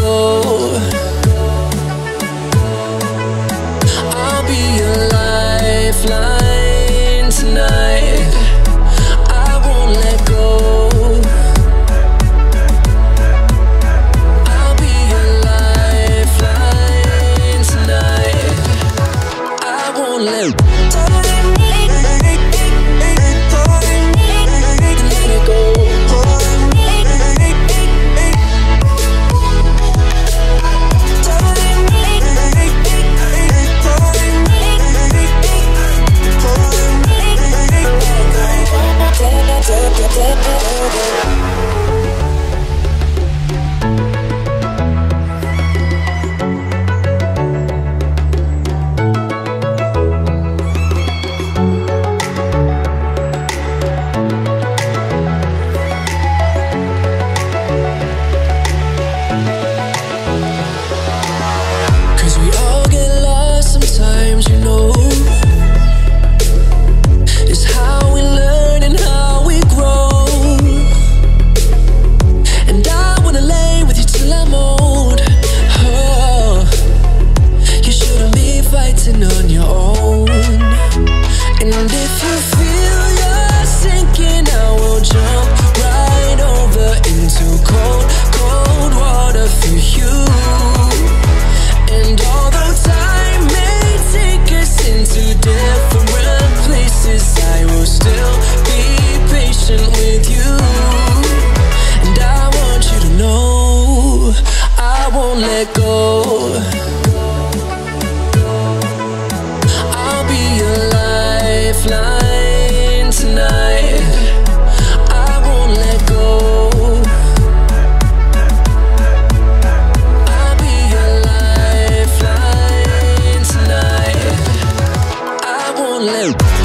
go. tonight. I won't let go. I'll be tonight. I won't let go